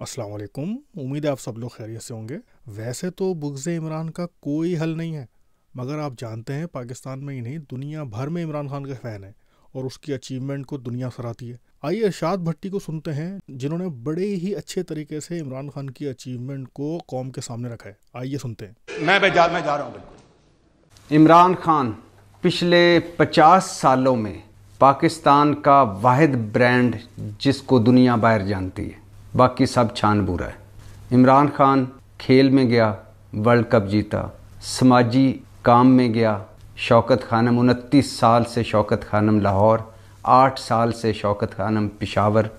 अस्सलाम वालेकुम उम्मीद है आप सब लोग खैरियत से होंगे। वैसे तो बुग्ज़ इमरान का कोई हल नहीं है मगर आप जानते हैं पाकिस्तान में ही नहीं दुनिया भर में इमरान खान का फ़ैन है और उसकी अचीवमेंट को दुनिया सराहती है। आइए इरशाद भट्टी को सुनते हैं जिन्होंने बड़े ही अच्छे तरीके से इमरान खान की अचीवमेंट को कौम के सामने रखा है। आइए सुनते हैं। मैं जा, मैं जा रहा हूँ बिल्कुल। इमरान खान पिछले पचास सालों में पाकिस्तान का वाहिद ब्रांड जिसको दुनिया बाहर जानती है बाकी सब छान बुरा है। इमरान खान खेल में गया, वर्ल्ड कप जीता, समाजी काम में गया, शौकत खानम, उनतीस साल से शौकत खानम लाहौर, आठ साल से शौकत खानम पिशावर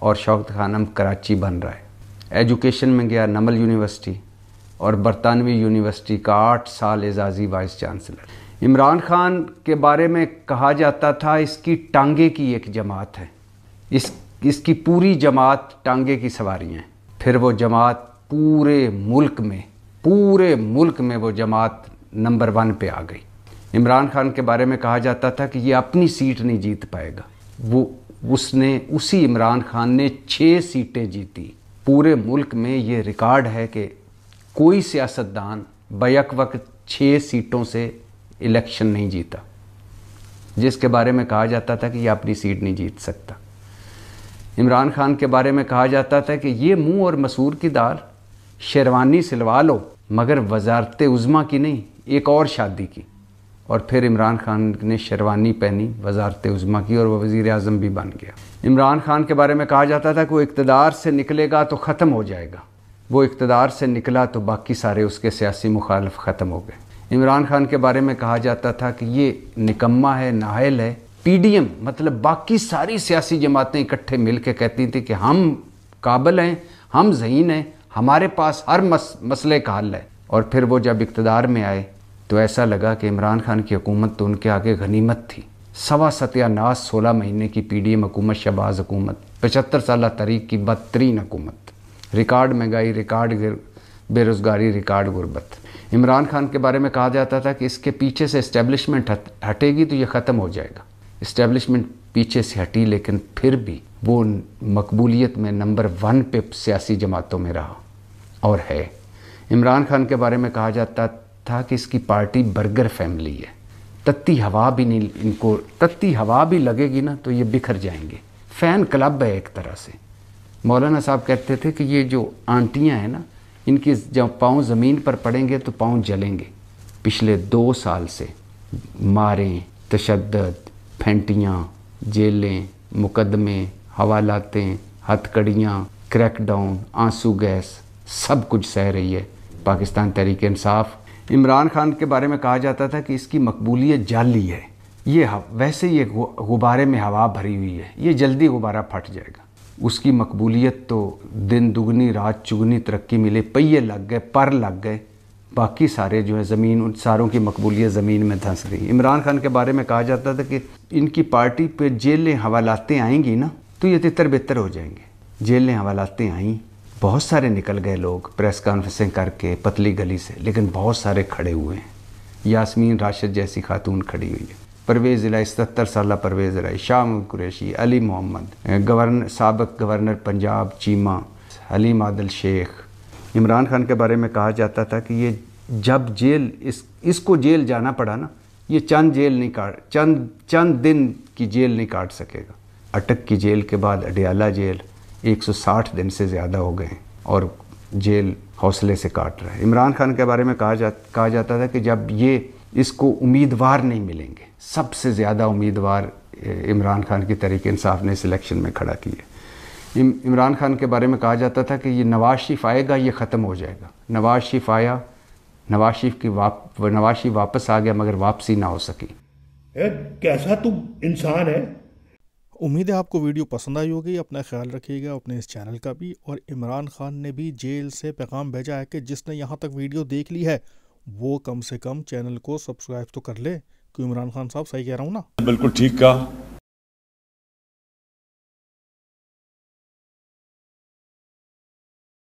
और शौकत खानम कराची बन रहा है। एजुकेशन में गया नमल यूनिवर्सिटी और बरतानवी यूनिवर्सिटी का आठ साल एजाज़ी वाइस चांसलर। इमरान खान के बारे में कहा जाता था, इसकी टांगे की एक जमात है। इस इसकी पूरी जमात टांगे की सवारी हैं। फिर वो जमात पूरे मुल्क में, पूरे मुल्क में वो जमात नंबर वन पे आ गई। इमरान खान के बारे में कहा जाता था कि ये अपनी सीट नहीं जीत पाएगा। वो, उसने, उसी इमरान खान ने छः सीटें जीती। पूरे मुल्क में ये रिकॉर्ड है कि कोई सियासतदान बैक वक्त छः सीटों से इलेक्शन नहीं जीता। जिसके बारे में कहा जाता था कि यह अपनी सीट नहीं जीत सकता। इमरान खान के बारे में कहा जाता था कि ये मुँह और मसूर की दाल शेरवानी सिलवा लो, मगर वजारत उज़मा की नहीं, एक और शादी की। और फिर इमरान खान ने शेरवानी पहनी, वजारत उज़मा की, और वह वज़ी अजम भी बन गया। इमरान खान के बारे में कहा जाता था कि वो इकतदार से निकलेगा तो ख़त्म हो जाएगा। वो इकतदार से निकला तो बाकी सारे उसके सियासी मुखालफ ख़त्म हो गए। इमरान खान के बारे में कहा जाता था कि ये निकम्मा है, नाहल है पीडीएम मतलब बाकी सारी सियासी जमातें इकट्ठे मिल के कहती थी कि हम काबल हैं हम जहीन हैं हमारे पास हर मस, मसले का हल है। और फिर वो जब इकतदार में आए तो ऐसा लगा कि इमरान खान की हुकूमत तो उनके आगे गनीमत थी। सवा सत्यानाश सोलह महीने की पी डी एम हुकूमत शहबाज हुकूमत पचहत्तर साल तरीक की बदतरीन हुकूमत रिकॉर्ड महँगाई रिकॉर्ड बेरोज़गारी रिकॉर्ड गुर्बत। इमरान खान के बारे में कहा जाता था कि इसके पीछे से इस्टेब्लिशमेंट हटेगी तो ये ख़त्म हो जाएगा। इस्टेब्लिशमेंट पीछे से हटी, लेकिन फिर भी वो मकबूलियत में नंबर वन पे सियासी जमातों में रहा और है। इमरान खान के बारे में कहा जाता था कि इसकी पार्टी बर्गर फैमिली है। तत्ती हवा भी नहीं, इनको तत्ती हवा भी लगेगी ना तो ये बिखर जाएँगे। फ़ैन क्लब है एक तरह से। मौलाना साहब कहते थे कि ये जो आंटियाँ हैं ना, इनकी जब पाँव ज़मीन पर पड़ेंगे तो पाँव जलेंगे। पिछले दो साल से मारें तशद फेंटियाँ, जेलें, मुकदमे, हवालातें, हथकड़ियाँ, क्रैकडाउन, आँसू गैस, सब कुछ सह रही है। पाकिस्तान तहरीक इंसाफ। इमरान खान के बारे में कहा जाता था कि इसकी मकबूलियत जाली है। ये वैसे ये गुब्बारे में हवा भरी हुई है। ये जल्दी गुब्बारा फट जाएगा। उसकी मकबूलियत तो दिन दुगनी, रात चुगनी तरक्की मिले, पहिए लग गए, पर लग गए। बाकी सारे जो है ज़मीन, उन सारों की मकबूलियत ज़मीन में धंस गई। इमरान खान के बारे में कहा जाता था कि इनकी पार्टी पे जेलें हवालातें आएँगी ना तो ये तितर बेहतर हो जाएँगे। जेलें हवालातें आई, बहुत सारे निकल गए लोग प्रेस कॉन्फ्रेंसें करके पतली गली से, लेकिन बहुत सारे खड़े हुए हैं। यासमीन राशिद जैसी खातून खड़ी हुई है। परवेज़ इलाई सत्तर साल परवेज़ इलाई शाह कुरैशी, अली मोहम्मद, गवर्नर, सबक गवर्नर पंजाब, चीमा हलीम आदल शेख इमरान खान के बारे में कहा जाता था कि ये जब जेल, इस, इसको जेल जाना पड़ा ना, ये चंद जेल नहीं काट, चंद चंद दिन की जेल नहीं काट सकेगा। अटक की जेल के बाद अडियाला जेल 160 दिन से ज़्यादा हो गए और जेल हौसले से काट रहा है। इमरान खान के बारे में कहा जा, कहा जाता था कि जब ये, इसको उम्मीदवार नहीं मिलेंगे, सबसे ज़्यादा उम्मीदवार इमरान खान की तरीके इंसाफ ने सिलेक्शन में खड़ा इमरान खान के बारे में कहा जाता था कि ये नवाज़ शरीफ आएगा ये ख़त्म हो जाएगा। नवाज़ शरीफ आया नवाज़ शरीफ की वाप नवाज़ शरीफ वापस आ गया मगर वापसी ना हो सकी। कैसा तू इंसान है? उम्मीद है आपको वीडियो पसंद आई होगी अपना ख्याल रखिएगा अपने इस चैनल का भी। और इमरान खान ने भी जेल से पैगाम भेजा है कि जिसने यहाँ तक वीडियो देख ली है वो कम से कम चैनल को सब्सक्राइब तो कर ले। क्यों इमरान खान साहब सही कह रहा हूँ ना? बिल्कुल ठीक कहा।